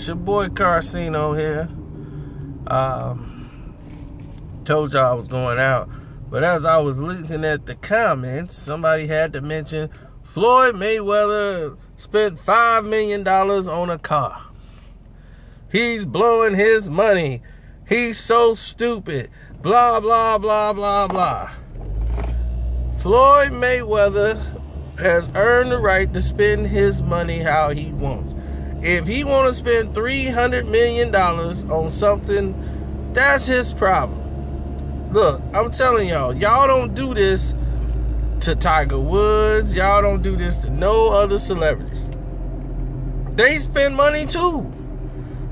It's your boy Karceno here. Um, told y'all I was going out, but as I was looking at the comments, somebody had to mention Floyd Mayweather spent $5 million on a car. He's blowing his money. He's so stupid. Blah, blah, blah, blah, blah. Floyd Mayweather has earned the right to spend his money how he wants. If he want to spend $300 million on something, that's his problem. Look, I'm telling y'all, y'all don't do this to Tiger Woods. Y'all don't do this to no other celebrities. They spend money too.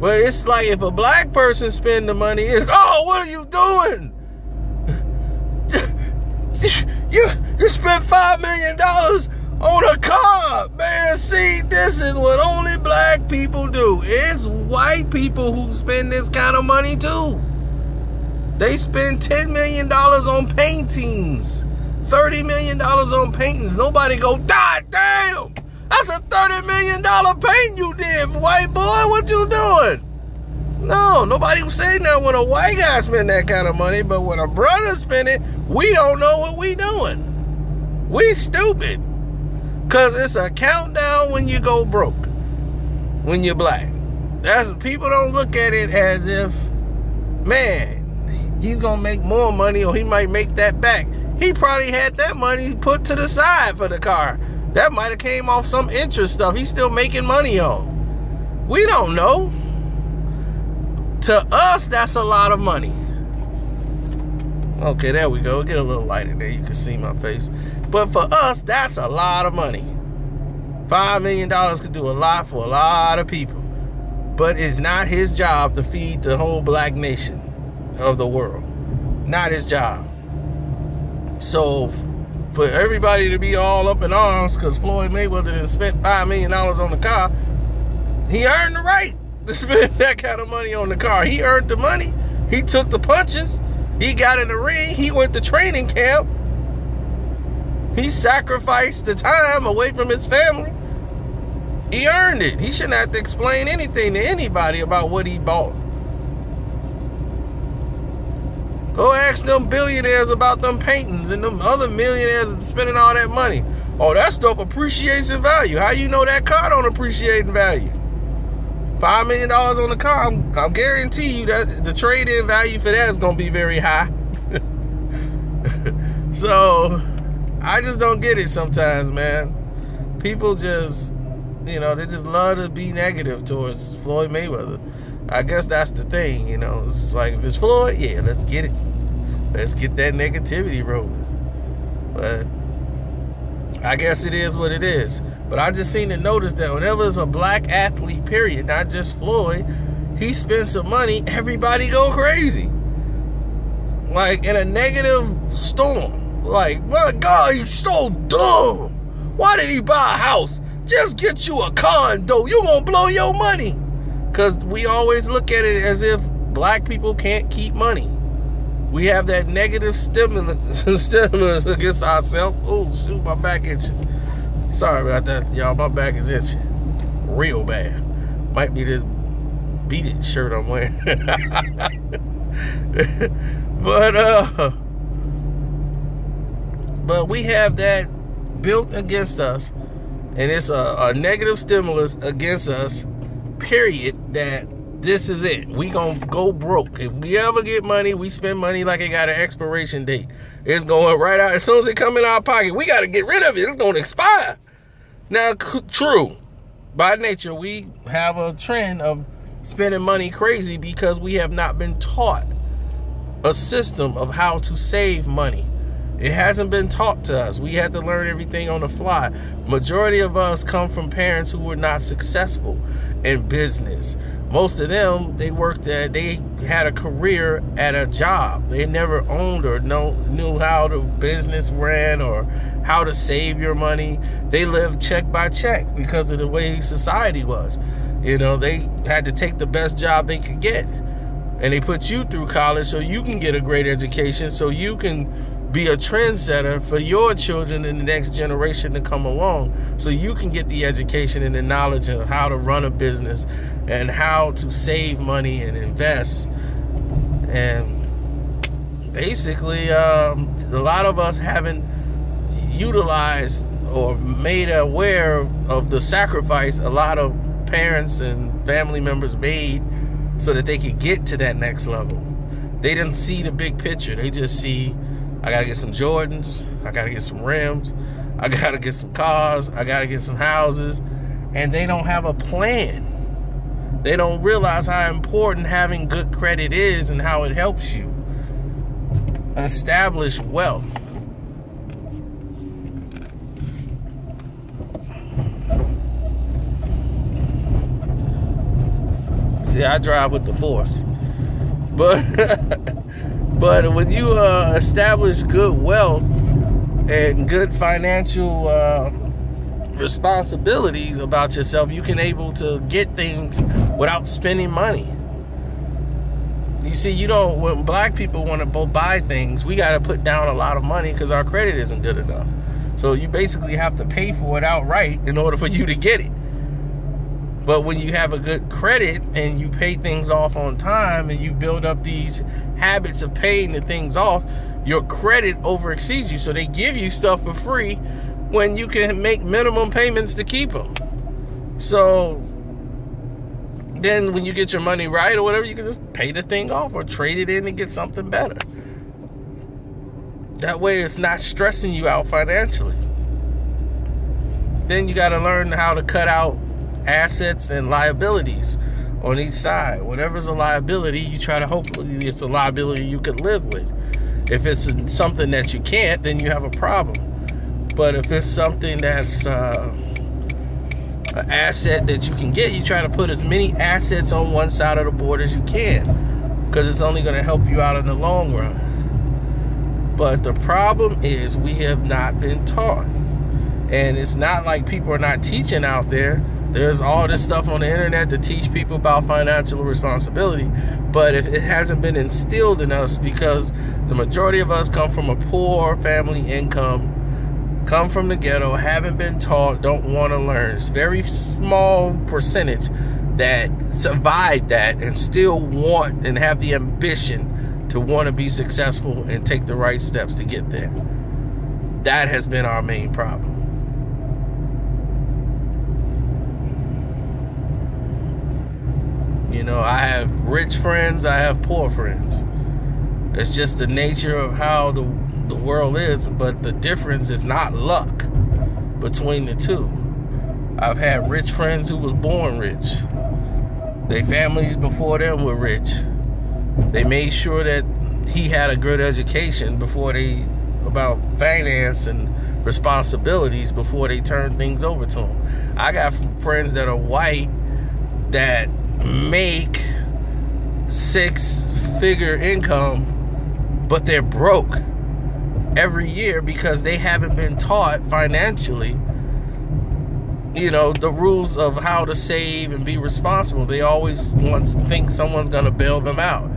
But it's like if a black person spend the money, it's, oh, what are you doing? you, you spent $5 million on a car. Man, see, this is what only black people do. It's white people who spend this kind of money too. They spend $10 million on paintings, $30 million on paintings. Nobody go, God damn, that's a $30 million paint you did, white boy. What you doing? No, nobody was saying that when a white guy spend that kind of money, but when a brother spend it, we don't know what we doing. We stupid. Cause it's a countdown when you go broke. When you're black. That's people don't look at it as if, man, he's gonna make more money or he might make that back. He probably had that money put to the side for the car. That might have came off some interest stuff. He's still making money on. We don't know. To us, that's a lot of money. Okay, there we go. Get a little light in there. You can see my face. But for us, that's a lot of money. $5 million could do a lot for a lot of people. But it's not his job to feed the whole black nation of the world. Not his job. So, for everybody to be all up in arms because Floyd Mayweather spent $5 million on the car, he earned the right to spend that kind of money on the car. He earned the money. He took the punches. He got in the ring. He went to training camp. He sacrificed the time away from his family. He earned it. He shouldn't have to explain anything to anybody about what he bought. Go ask them billionaires about them paintings and them other millionaires spending all that money. Oh, that stuff appreciates in value. How you know that car don't appreciate in value? Five million dollars on the car, I'm, I'll guarantee you that the trade-in value for that is gonna be very high. so I just don't get it sometimes, man. People just, you know, they just love to be negative towards Floyd Mayweather. I guess that's the thing, you know. It's like if it's Floyd, yeah, let's get it. Let's get that negativity rolling. But I guess it is what it is. But I just seen to notice that whenever it's a black athlete, period, not just Floyd, he spends some money, everybody go crazy. Like in a negative storm. Like, my God, he's so dumb. Why did he buy a house? Just get you a condo. you gonna blow your money. Cause we always look at it as if black people can't keep money. We have that negative stimulus, stimulus against ourselves. Oh, shoot, my back itching. Sorry about that, y'all. My back is itching real bad. Might be this beaded shirt I'm wearing. but uh but we have that built against us and it's a, a negative stimulus against us period that this is it. We gonna go broke. If we ever get money we spend money like it got an expiration date. It's going right out. As soon as it come in our pocket we got to get rid of it. It's to expire. Now, true, by nature, we have a trend of spending money crazy because we have not been taught a system of how to save money. It hasn't been taught to us. We had to learn everything on the fly. Majority of us come from parents who were not successful in business. Most of them, they worked at, they had a career at a job. They never owned or know, knew how the business ran or how to save your money. They lived check by check because of the way society was. You know, they had to take the best job they could get. And they put you through college so you can get a great education, so you can be a trendsetter for your children and the next generation to come along so you can get the education and the knowledge of how to run a business and how to save money and invest. And basically um, a lot of us haven't utilized or made aware of the sacrifice a lot of parents and family members made so that they could get to that next level. They didn't see the big picture. They just see I gotta get some Jordans. I gotta get some rims. I gotta get some cars. I gotta get some houses. And they don't have a plan. They don't realize how important having good credit is and how it helps you establish wealth. See, I drive with the force. But But when you uh, establish good wealth and good financial uh, responsibilities about yourself, you can able to get things without spending money. You see, you don't. When black people want to buy things, we got to put down a lot of money because our credit isn't good enough. So you basically have to pay for it outright in order for you to get it. But when you have a good credit and you pay things off on time and you build up these habits of paying the things off, your credit over exceeds you. So they give you stuff for free when you can make minimum payments to keep them. So then when you get your money right or whatever, you can just pay the thing off or trade it in and get something better. That way it's not stressing you out financially. Then you got to learn how to cut out assets and liabilities on each side. Whatever's a liability, you try to hopefully it's a liability you could live with. If it's something that you can't, then you have a problem. But if it's something that's uh, an asset that you can get, you try to put as many assets on one side of the board as you can because it's only going to help you out in the long run. But the problem is we have not been taught. And it's not like people are not teaching out there there's all this stuff on the internet to teach people about financial responsibility, but if it hasn't been instilled in us because the majority of us come from a poor family income, come from the ghetto, haven't been taught, don't want to learn. It's very small percentage that survive that and still want and have the ambition to want to be successful and take the right steps to get there. That has been our main problem. You know, I have rich friends, I have poor friends. It's just the nature of how the the world is, but the difference is not luck between the two. I've had rich friends who was born rich. Their families before them were rich. They made sure that he had a good education before they about finance and responsibilities before they turned things over to him. I got friends that are white that make six figure income, but they're broke every year because they haven't been taught financially you know the rules of how to save and be responsible. They always want to think someone's going to bail them out.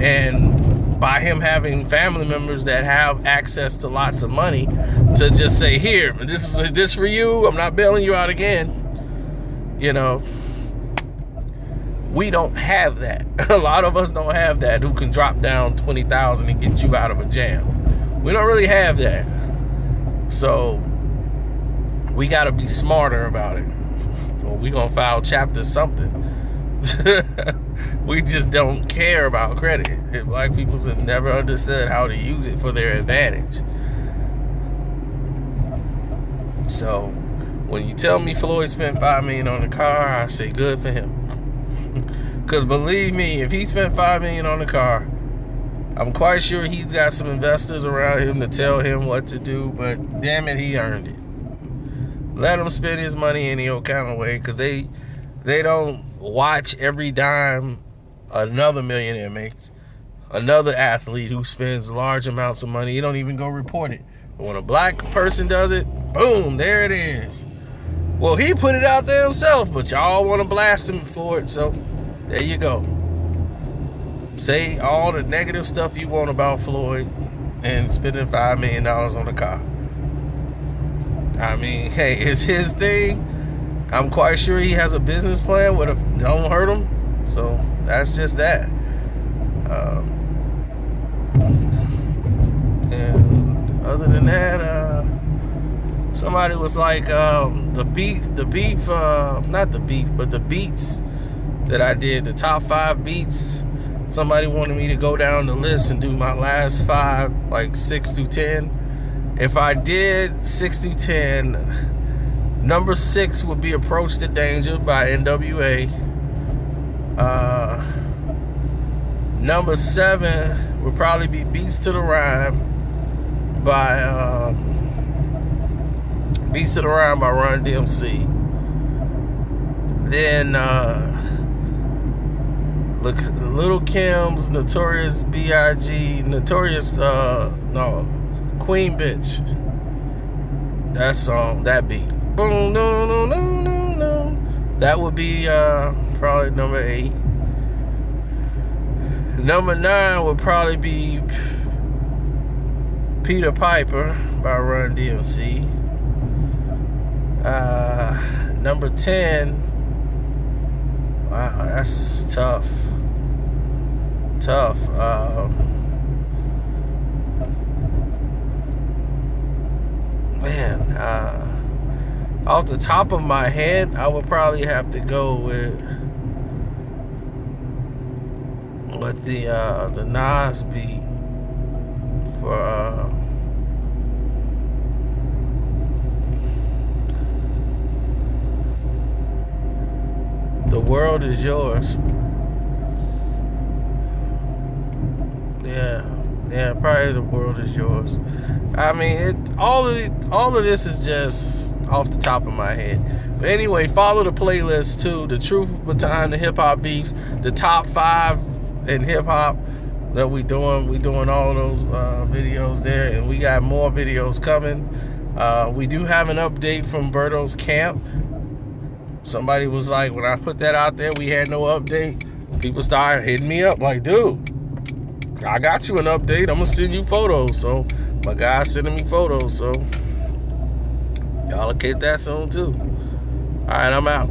And by him having family members that have access to lots of money to just say here this is this for you. I'm not bailing you out again. You know we don't have that. A lot of us don't have that who can drop down 20,000 and get you out of a jam. We don't really have that. So we got to be smarter about it. Or we going to file chapter something. we just don't care about credit. Black people have never understood how to use it for their advantage. So when you tell me Floyd spent five million on a car, I say good for him. Because believe me, if he spent five million on the car, I'm quite sure he's got some investors around him to tell him what to do. But damn it, he earned it. Let him spend his money any old kind of way, because they they don't watch every dime another millionaire makes. Another athlete who spends large amounts of money, he don't even go report it. But when a black person does it, boom, there it is. Well, he put it out there himself, but y'all want to blast him for it, so there you go. Say all the negative stuff you want about Floyd. and spending five million dollars on a car. I mean, hey, it's his thing. I'm quite sure he has a business plan with a don't hurt him. So that's just that. Um, and other than that, uh, somebody was like um, the beef, the beef, uh, not the beef, but the beats that I did, the top five beats. Somebody wanted me to go down the list and do my last five, like six through ten. If I did six through ten, Number six would be Approach the Danger by NWA. Uh, number seven would probably be Beats to the Rhyme by uh, Beats the Rhyme by Run DMC. Then uh, Lil' Kim's Notorious B.I.G. Notorious uh, no Queen Bitch. That song, that beat. Boom, no, no, no, no, no. That would be uh, probably number eight. Number nine would probably be Peter Piper by Run DMC. Uh, number 10. Wow, that's tough. Tough. Uh, man, uh, off the top of my head, I would probably have to go with with the uh, the Nas beat for uh, world is yours. Yeah, yeah, probably the world is yours. I mean, it all of it, all of this is just off the top of my head. But anyway, follow the playlist too. The truth behind the hip hop beefs, the top five in hip hop that we doing. We doing all those uh, videos there, and we got more videos coming. Uh, we do have an update from Berto's camp. Somebody was like, when I put that out there, we had no update. People started hitting me up like, dude, I got you an update. I'm gonna send you photos. So my guy's sending me photos. So allocate that soon too. All right, I'm out.